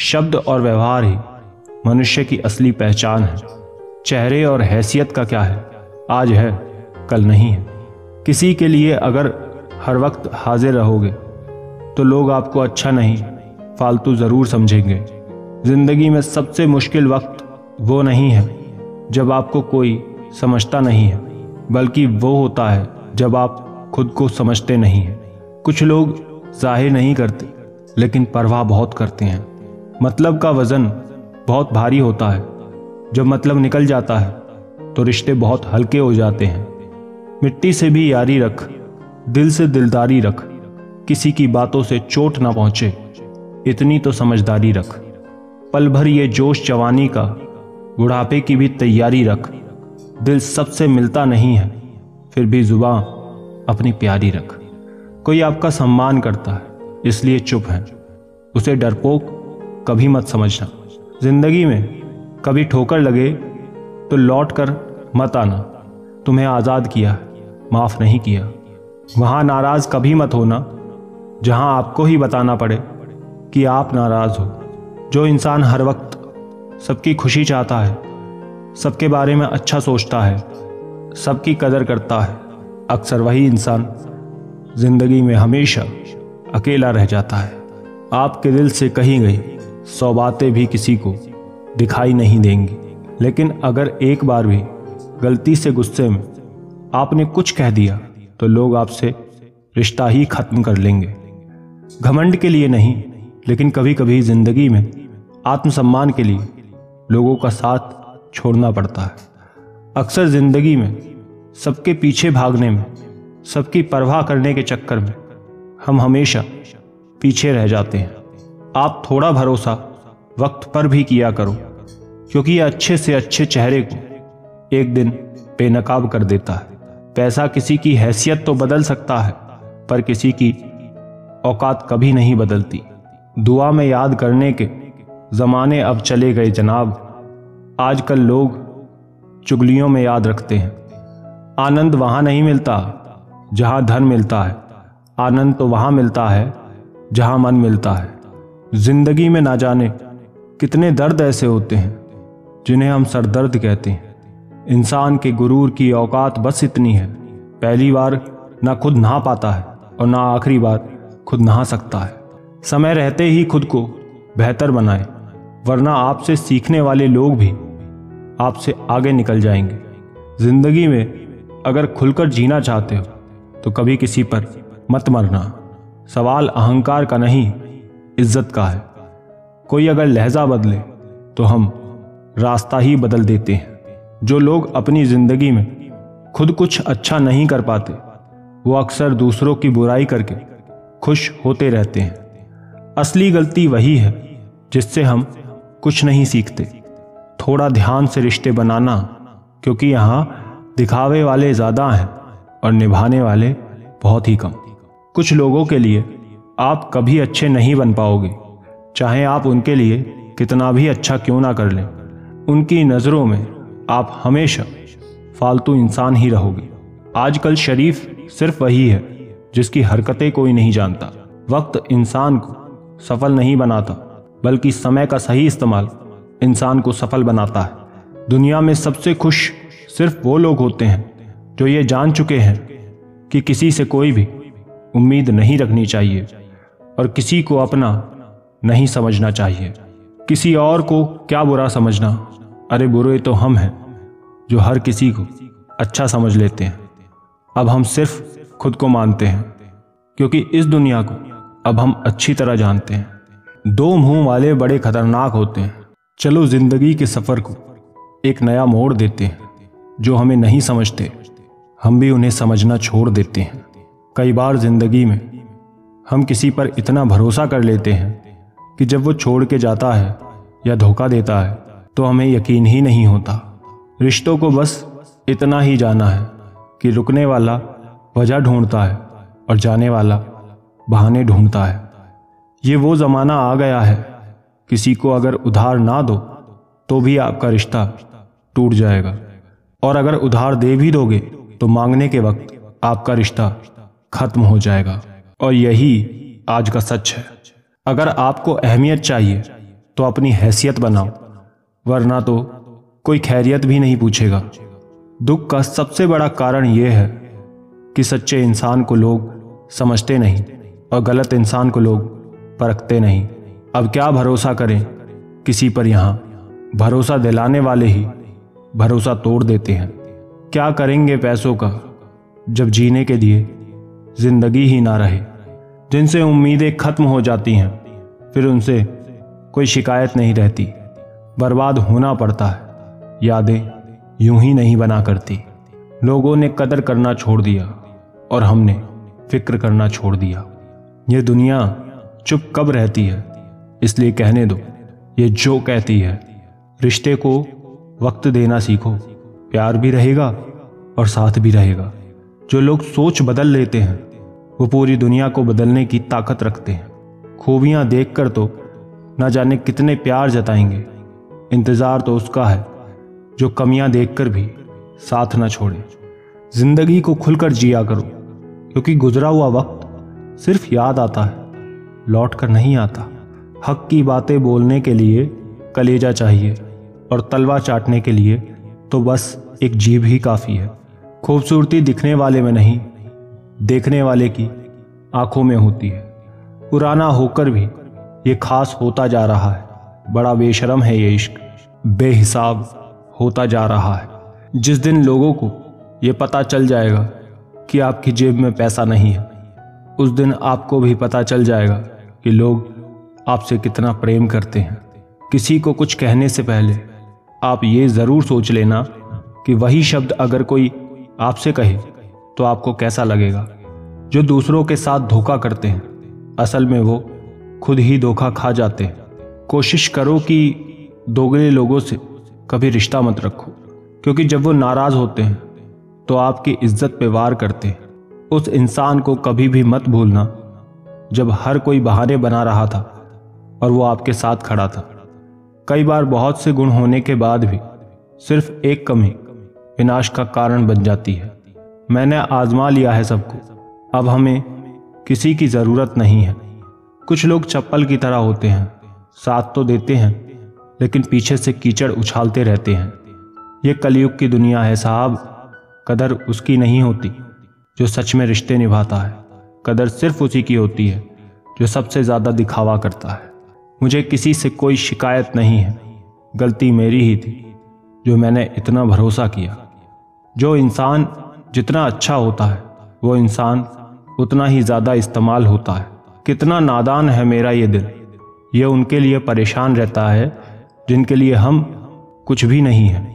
शब्द और व्यवहार ही मनुष्य की असली पहचान है। चेहरे और हैसियत का क्या है? आज है, कल नहीं है। किसी के लिए अगर हर वक्त हाजिर रहोगे तो लोग आपको अच्छा नहीं, फालतू ज़रूर समझेंगे। ज़िंदगी में सबसे मुश्किल वक्त वो नहीं है, जब आपको कोई समझता नहीं है, बल्कि वो होता है, जब आप खुद को समझते नहीं हैं। कुछ लोग ज़ाहिर नहीं करते, लेकिन परवाह बहुत करते हैं। मतलब का वज़न बहुत भारी होता है। जब मतलब निकल जाता है तो रिश्ते बहुत हल्के हो जाते हैं। मिट्टी से भी यारी रख, दिल से दिलदारी रख, किसी की बातों से चोट ना पहुँचे, इतनी तो समझदारी रख। पल भर ये जोश जवानी का, बुढ़ापे की भी तैयारी रख। दिल सबसे मिलता नहीं है, फिर भी जुबा अपनी प्यारी रख। कोई आपका सम्मान करता है, इसलिए चुप है। उसे डरपोक कभी मत समझना। ज़िंदगी में कभी ठोकर लगे तो लौट कर मत आना। तुम्हें आज़ाद किया, माफ़ नहीं किया। वहाँ नाराज़ कभी मत होना, जहाँ आपको ही बताना पड़े कि आप नाराज़ हो। जो इंसान हर वक्त सबकी खुशी चाहता है, सबके बारे में अच्छा सोचता है, सबकी कदर करता है, अक्सर वही इंसान ज़िंदगी में हमेशा अकेला रह जाता है। आपके दिल से कहीं गई सौ बातें भी किसी को दिखाई नहीं देंगी। लेकिन अगर एक बार भी गलती से गुस्से में आपने कुछ कह दिया तो लोग आपसे रिश्ता ही खत्म कर लेंगे। घमंड के लिए नहीं, लेकिन कभी कभी ज़िंदगी में आत्मसम्मान के लिए लोगों का साथ छोड़ना पड़ता है। अक्सर ज़िंदगी में सबके पीछे भागने में, सबकी परवाह करने के चक्कर में हम हमेशा पीछे रह जाते हैं। आप थोड़ा भरोसा वक्त पर भी किया करो, क्योंकि यह अच्छे से अच्छे चेहरे को एक दिन बेनकाब कर देता है। पैसा किसी की हैसियत तो बदल सकता है, पर किसी की औकात कभी नहीं बदलती। दुआ में याद करने के ज़माने अब चले गए जनाब। आजकल लोग चुगलियों में याद रखते हैं। आनंद वहाँ नहीं मिलता जहाँ धन मिलता है। आनंद तो वहाँ मिलता है जहाँ मन मिलता है। ज़िंदगी में ना जाने कितने दर्द ऐसे होते हैं, जिन्हें हम सरदर्द कहते हैं। इंसान के गुरूर की औकात बस इतनी है, पहली बार ना खुद नहा पाता है और ना आखिरी बार खुद नहा सकता है। समय रहते ही खुद को बेहतर बनाए, वरना आपसे सीखने वाले लोग भी आपसे आगे निकल जाएँगे। ज़िंदगी में अगर खुलकर जीना चाहते हो तो कभी किसी पर मत मरना। सवाल अहंकार का नहीं इज़्ज़त का है। कोई अगर लहजा बदले तो हम रास्ता ही बदल देते हैं। जो लोग अपनी ज़िंदगी में खुद कुछ अच्छा नहीं कर पाते, वो अक्सर दूसरों की बुराई करके खुश होते रहते हैं। असली गलती वही है, जिससे हम कुछ नहीं सीखते। थोड़ा ध्यान से रिश्ते बनाना, क्योंकि यहाँ दिखावे वाले ज़्यादा हैं और निभाने वाले बहुत ही कम। कुछ लोगों के लिए आप कभी अच्छे नहीं बन पाओगे। चाहे आप उनके लिए कितना भी अच्छा क्यों ना कर लें, उनकी नज़रों में आप हमेशा फालतू इंसान ही रहोगे। आजकल शरीफ सिर्फ़ वही है, जिसकी हरकतें कोई नहीं जानता। वक्त इंसान को सफल नहीं बनाता, बल्कि समय का सही इस्तेमाल इंसान को सफल बनाता है। दुनिया में सबसे खुश सिर्फ़ वो लोग होते हैं, जो ये जान चुके हैं कि किसी से कोई भी उम्मीद नहीं रखनी चाहिए। और किसी को अपना नहीं समझना चाहिए। किसी और को क्या बुरा समझना? अरे बुरे तो हम हैं, जो हर किसी को अच्छा समझ लेते हैं। अब हम सिर्फ़ खुद को मानते हैं, क्योंकि इस दुनिया को अब हम अच्छी तरह जानते हैं। दो मुँह वाले बड़े खतरनाक होते हैं। चलो ज़िंदगी के सफ़र को एक नया मोड़ देते हैं, जो हमें नहीं समझते। हम भी उन्हें समझना छोड़ देते हैं। कई बार ज़िंदगी में हम किसी पर इतना भरोसा कर लेते हैं कि जब वो छोड़ के जाता है या धोखा देता है तो हमें यकीन ही नहीं होता। रिश्तों को बस इतना ही जाना है कि रुकने वाला वजह ढूंढता है और जाने वाला बहाने ढूंढता है। ये वो ज़माना आ गया है, किसी को अगर उधार ना दो तो भी आपका रिश्ता टूट जाएगा। और अगर उधार दे भी दोगे तो मांगने के वक्त आपका रिश्ता खत्म हो जाएगा। और यही आज का सच है। अगर आपको अहमियत चाहिए तो अपनी हैसियत बनाओ, वरना तो कोई खैरियत भी नहीं पूछेगा। दुख का सबसे बड़ा कारण यह है कि सच्चे इंसान को लोग समझते नहीं और गलत इंसान को लोग परखते नहीं। अब क्या भरोसा करें? किसी पर यहाँ भरोसा दिलाने वाले ही भरोसा तोड़ देते हैं। क्या करेंगे पैसों का जब जीने के लिए ज़िंदगी ही ना रहे। जिनसे उम्मीदें खत्म हो जाती हैं, फिर उनसे कोई शिकायत नहीं रहती। बर्बाद होना पड़ता है, यादें यूँ ही नहीं बना करती। लोगों ने कदर करना छोड़ दिया और हमने फ़िक्र करना छोड़ दिया। ये दुनिया चुप कब रहती है, इसलिए कहने दो, ये जो कहती है। रिश्ते को वक्त देना सीखो, प्यार भी रहेगा और साथ भी रहेगा। जो लोग सोच बदल लेते हैं, वो पूरी दुनिया को बदलने की ताकत रखते हैं। खूबियाँ देख कर तो न जाने कितने प्यार जताएँगे। इंतज़ार तो उसका है, जो कमियाँ देख कर भी साथ ना छोड़े। ज़िंदगी को खुलकर जिया करो, क्योंकि गुजरा हुआ वक्त सिर्फ़ याद आता है, लौट कर नहीं आता। हक की बातें बोलने के लिए कलेजा चाहिए, और तलवा चाटने के लिए तो बस एक जीभ ही काफ़ी है। खूबसूरती दिखने वाले में नहीं, देखने वाले की आँखों में होती है। पुराना होकर भी ये खास होता जा रहा है। बड़ा बेशरम है ये इश्क। बेहिसाब होता जा रहा है। जिस दिन लोगों को ये पता चल जाएगा कि आपकी जेब में पैसा नहीं है, उस दिन आपको भी पता चल जाएगा कि लोग आपसे कितना प्रेम करते हैं। किसी को कुछ कहने से पहले आप ये ज़रूर सोच लेना कि वही शब्द अगर कोई आपसे कहे तो आपको कैसा लगेगा? जो दूसरों के साथ धोखा करते हैं, असल में वो खुद ही धोखा खा जाते हैं। कोशिश करो कि दोगले लोगों से कभी रिश्ता मत रखो, क्योंकि जब वो नाराज़ होते हैं तो आपकी इज़्ज़त पे वार करते हैं। उस इंसान को कभी भी मत भूलना, जब हर कोई बहाने बना रहा था और वो आपके साथ खड़ा था। कई बार बहुत से गुण होने के बाद भी सिर्फ़ एक कमी विनाश का कारण बन जाती है। मैंने आजमा लिया है सबको। अब हमें किसी की ज़रूरत नहीं है। कुछ लोग चप्पल की तरह होते हैं, साथ तो देते हैं, लेकिन पीछे से कीचड़ उछालते रहते हैं। ये कलयुग की दुनिया है साहब। कदर उसकी नहीं होती, जो सच में रिश्ते निभाता है। कदर सिर्फ़ उसी की होती है, जो सबसे ज़्यादा दिखावा करता है। मुझे किसी से कोई शिकायत नहीं है। गलती मेरी ही थी, जो मैंने इतना भरोसा किया। जो इंसान जितना अच्छा होता है, वो इंसान उतना ही ज़्यादा इस्तेमाल होता है। कितना नादान है मेरा ये दिल। ये उनके लिए परेशान रहता है, जिनके लिए हम कुछ भी नहीं हैं।